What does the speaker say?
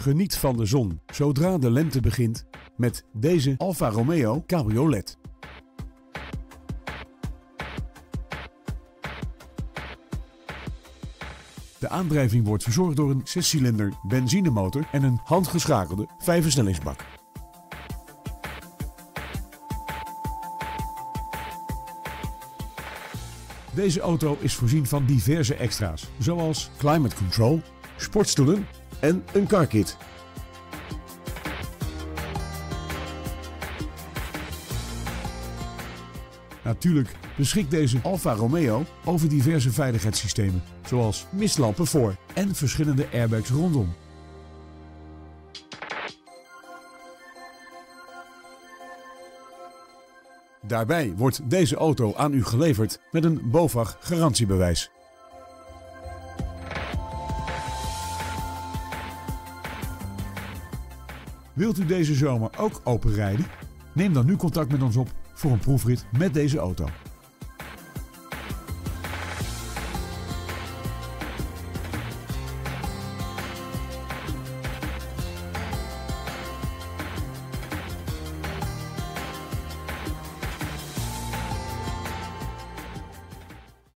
Geniet van de zon zodra de lente begint met deze Alfa Romeo Cabriolet. De aandrijving wordt verzorgd door een 6-cilinder benzinemotor en een handgeschakelde 5-versnellingsbak. Deze auto is voorzien van diverse extra's, zoals climate control, sportstoelen en een carkit. Natuurlijk beschikt deze Alfa Romeo over diverse veiligheidssystemen, zoals mistlampen voor en verschillende airbags rondom. Daarbij wordt deze auto aan u geleverd met een BOVAG garantiebewijs. Wilt u deze zomer ook open rijden? Neem dan nu contact met ons op voor een proefrit met deze auto.